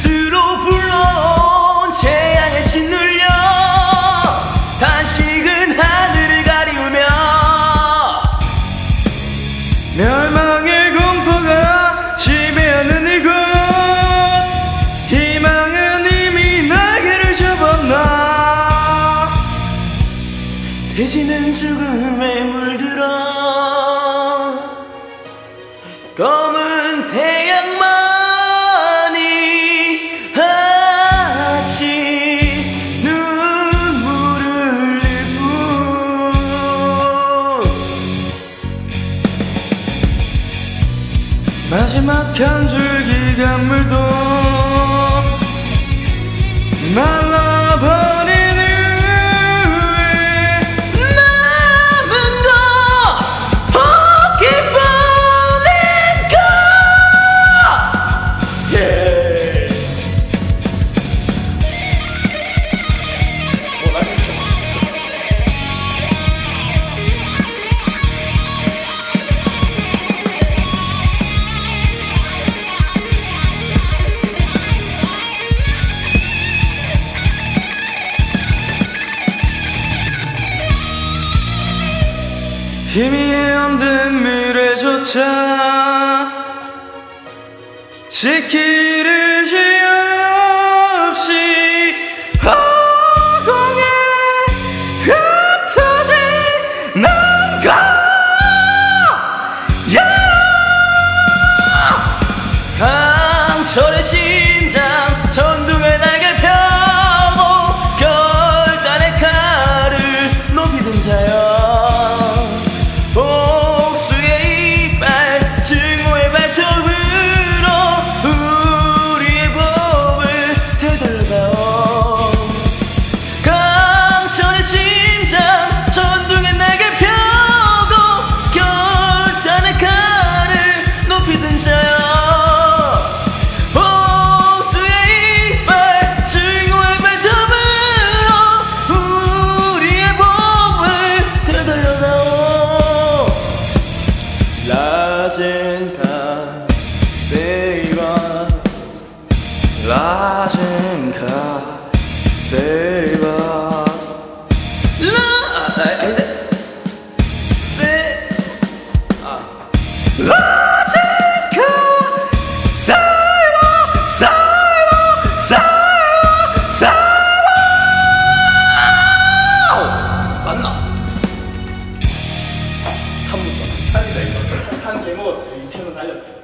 스스로 불러온 재앙에 짓눌려 단식은 하늘을 가리우며 멸망의 공포가 지배하는 이곳 희망은 이미 날개를 접었나? 대지는 죽음의 물 막한 줄기가 물도 말라 힘이 안된 미래조차 지키를 라젠카 Save us 라 아니, 아니, 맞나? 탄 못가 탄이다 이거 탄 개모 2천원 날렸다